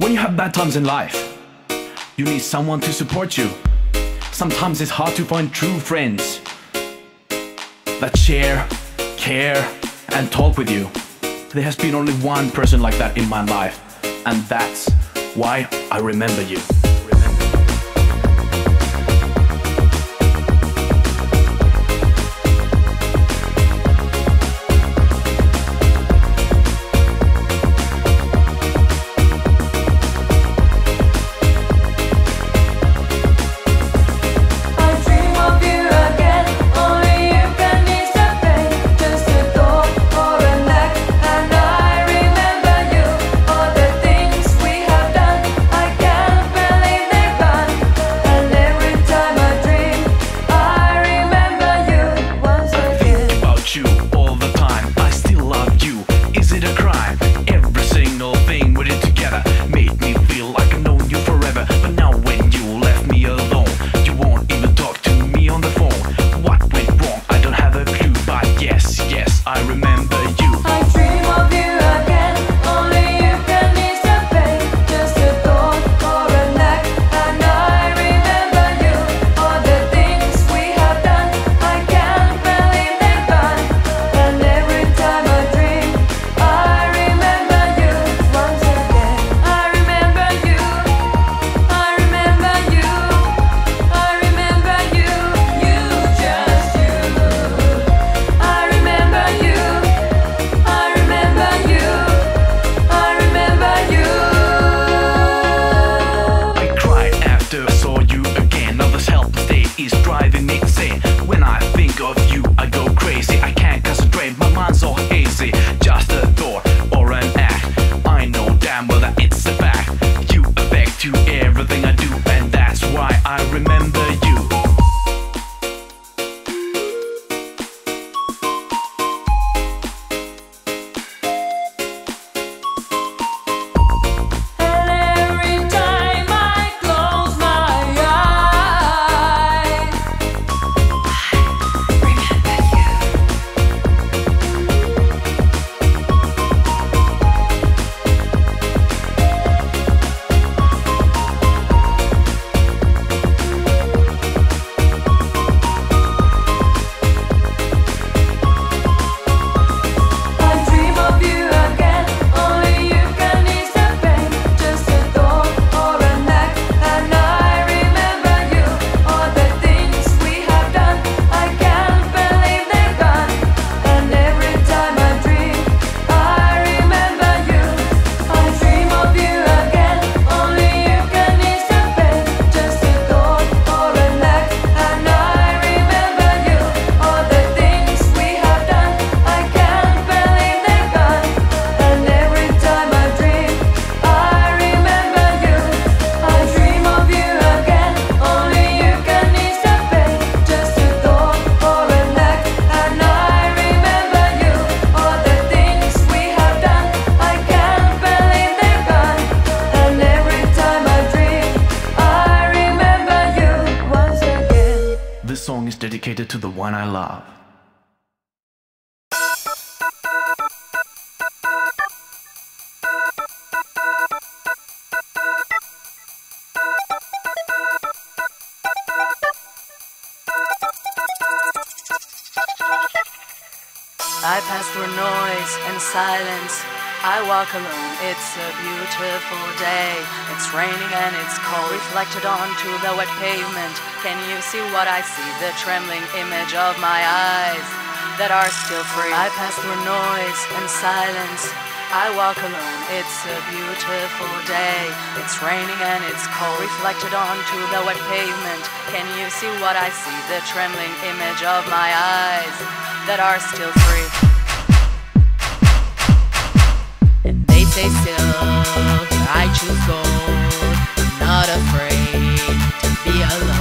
When you have bad times in life, you need someone to support you. Sometimes it's hard to find true friends that share, care, and talk with you. There has been only one person like that in my life, and that's why I remember you. It's a beautiful day. It's raining and it's cold. Reflected onto the wet pavement. Can you see what I see? The trembling image of my eyes that are still free. I pass through noise and silence. I walk alone, it's a beautiful day. It's raining and it's cold, reflected onto the wet pavement. Can you see what I see? The trembling image of my eyes that are still free. love, I choose gold. I'm not afraid to be alone.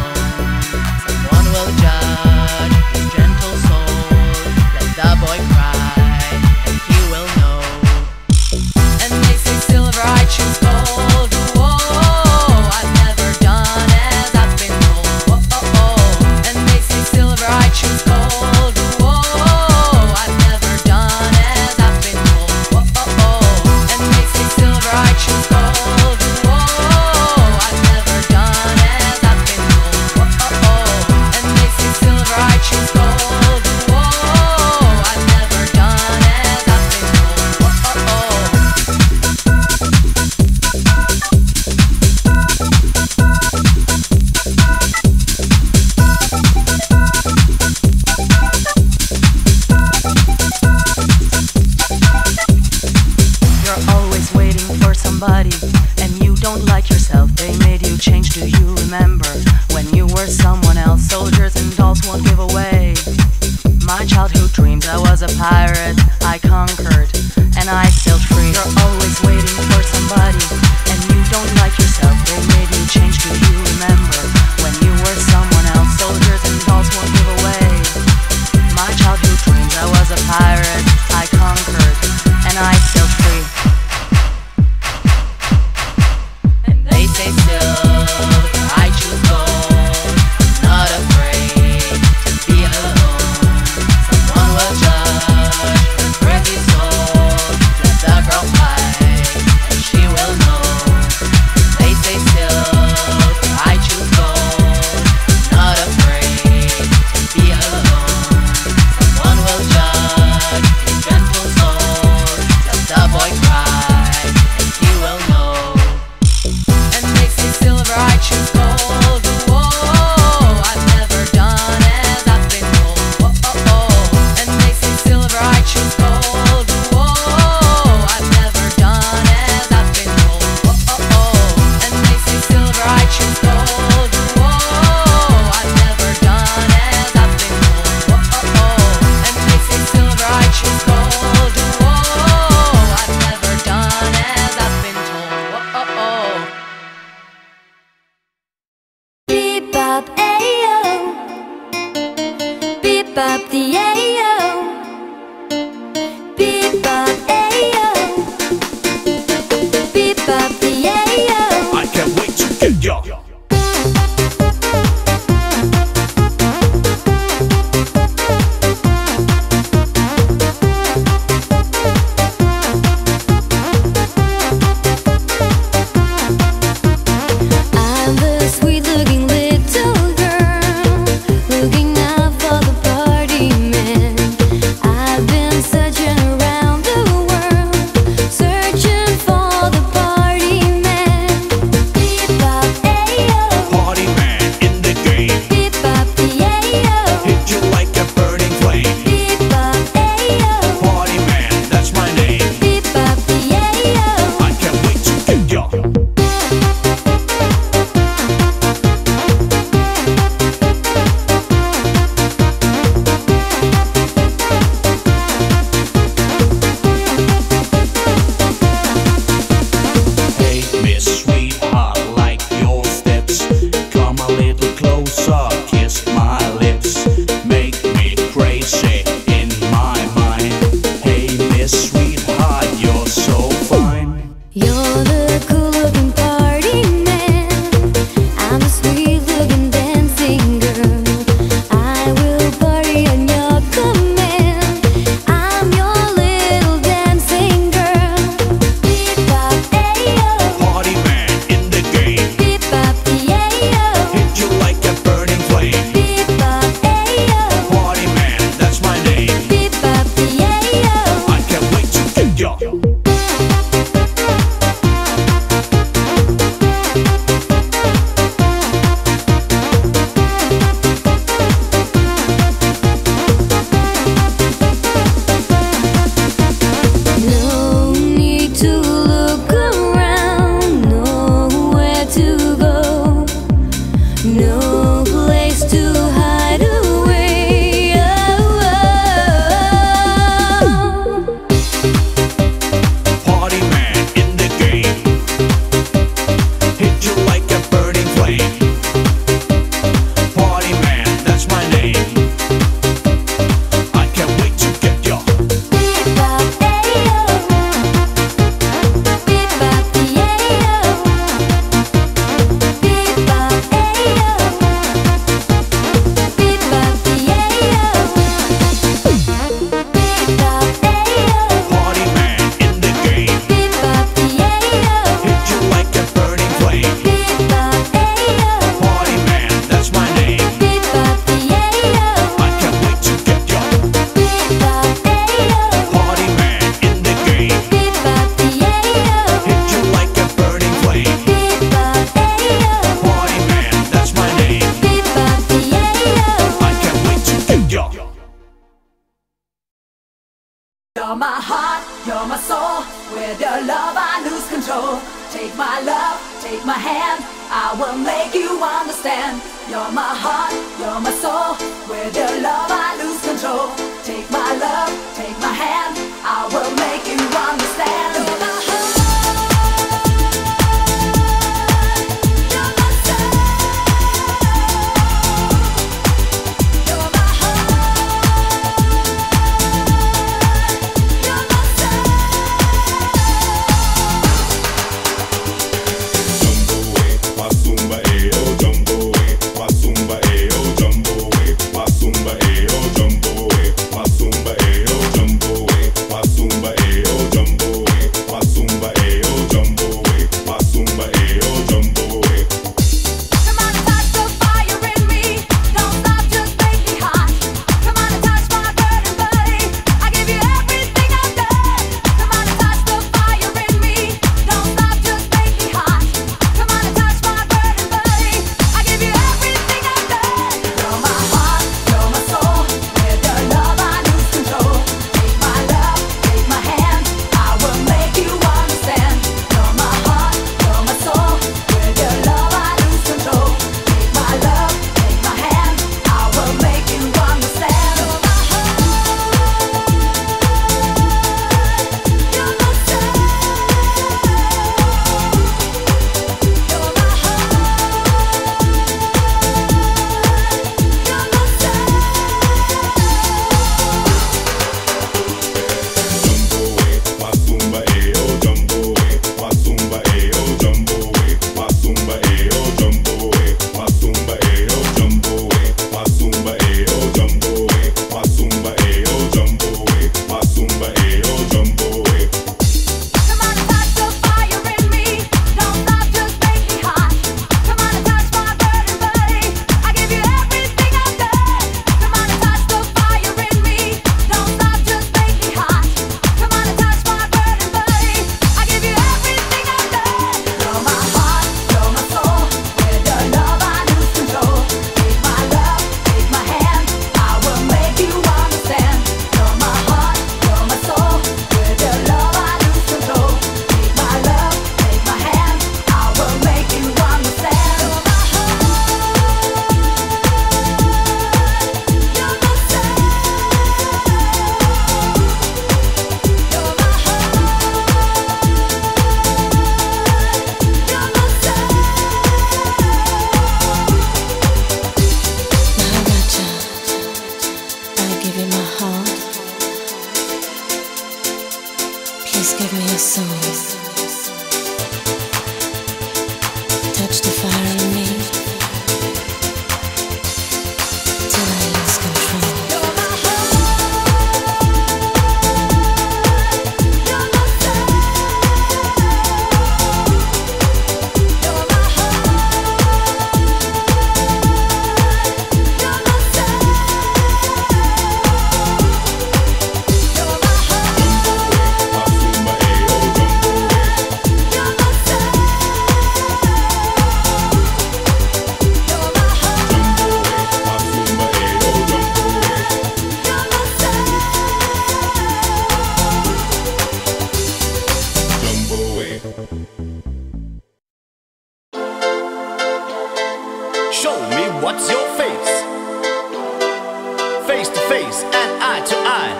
face and eye to eye.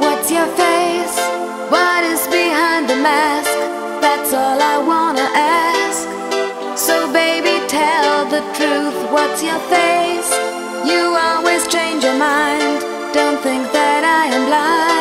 What's your face? What is behind the mask? That's all I wanna ask. So, baby, tell the truth. What's your face? You always change your mind. Don't think that I am blind.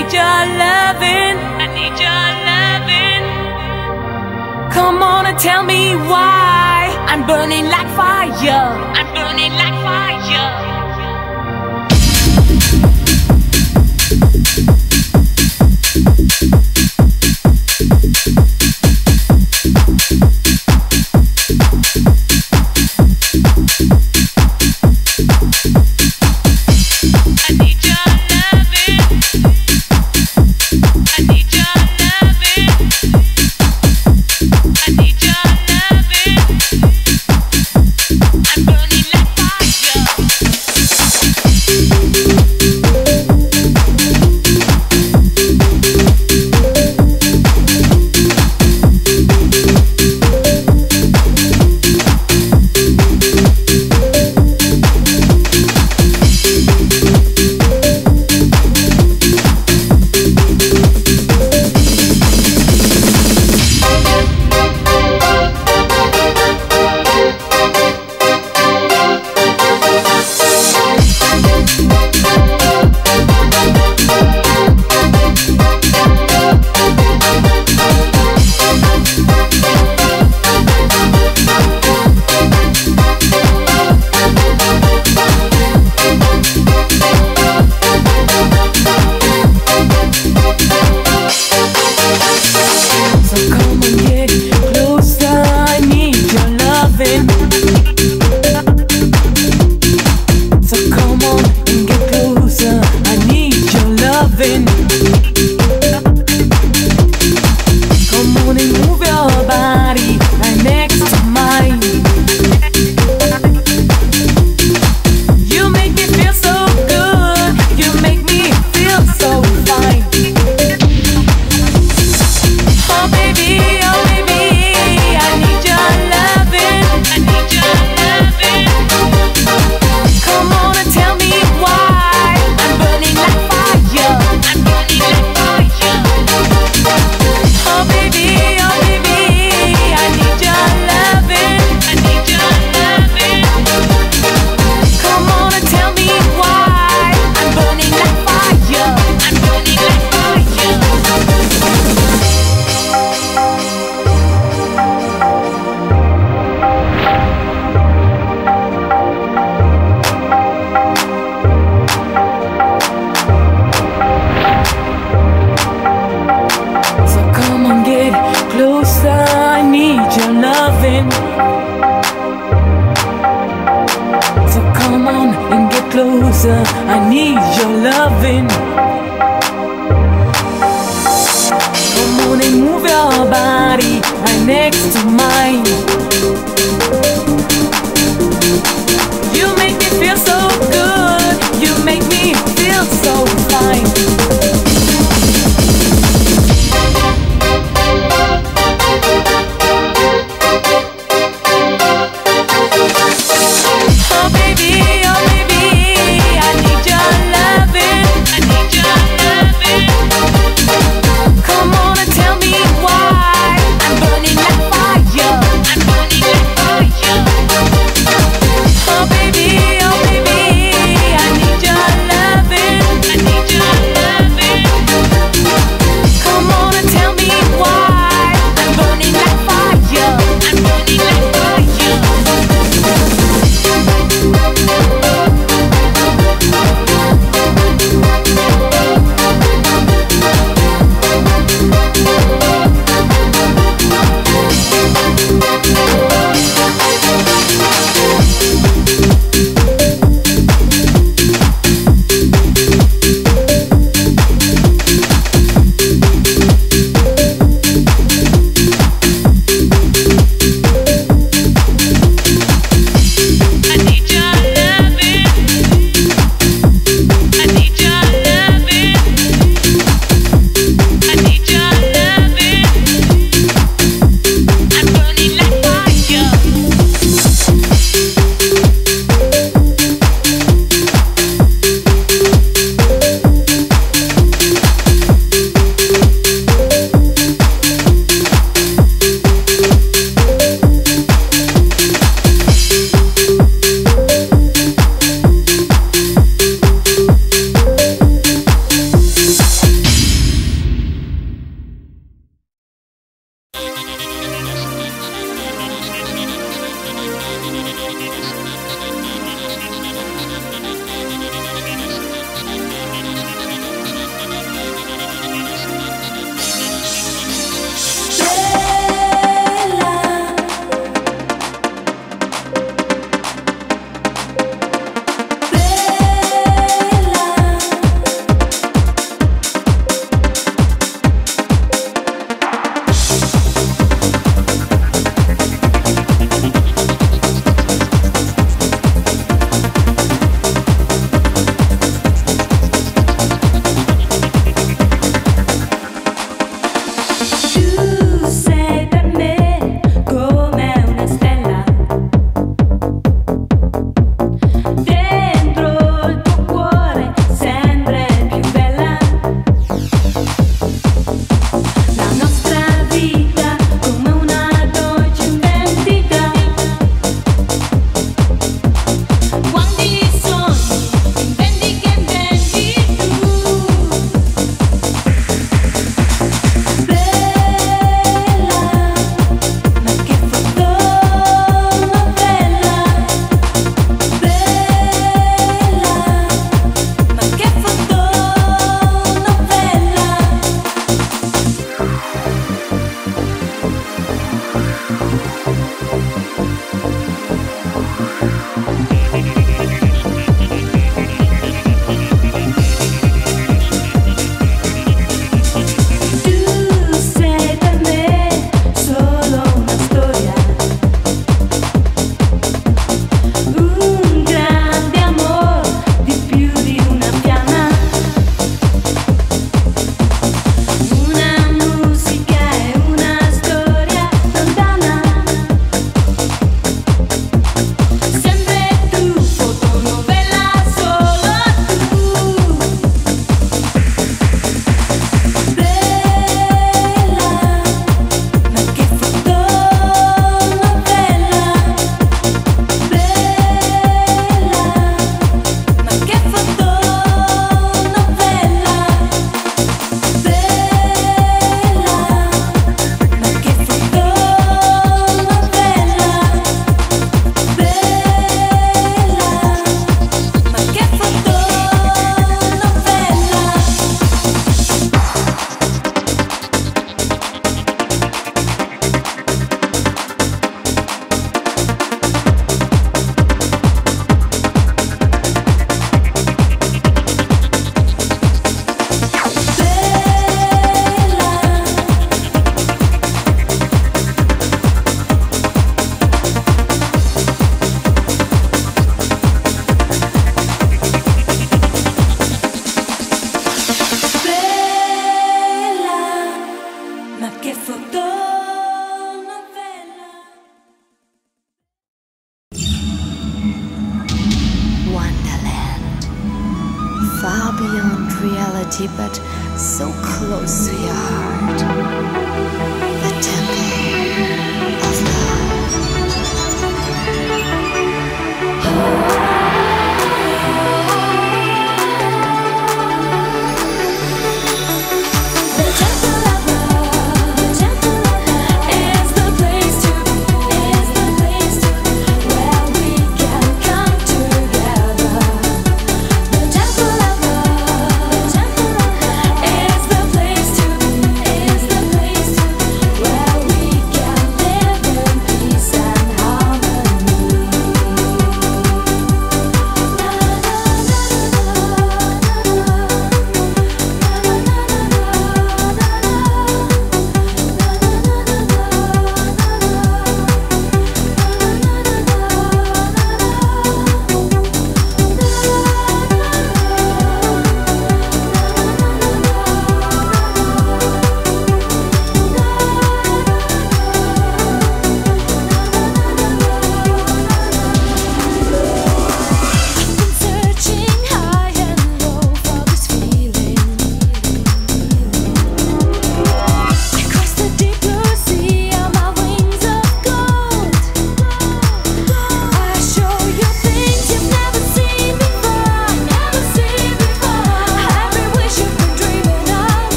need your loving. I need your loving. Come on and tell me why. I'm burning like fire. I'm burning like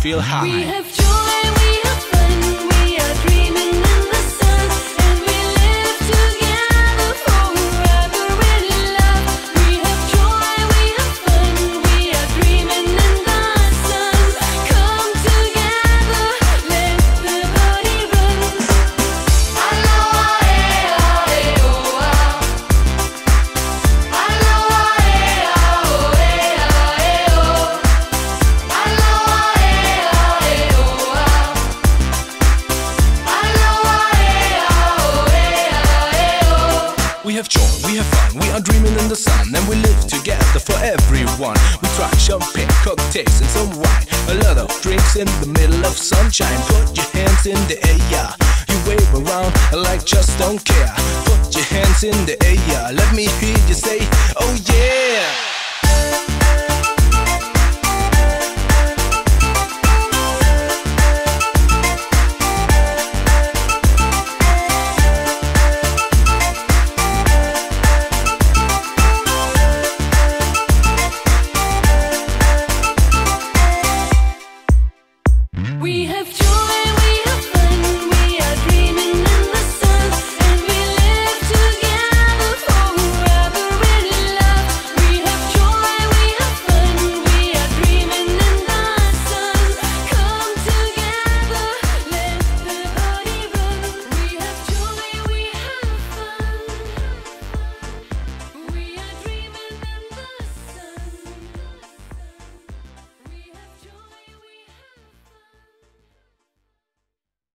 feel high.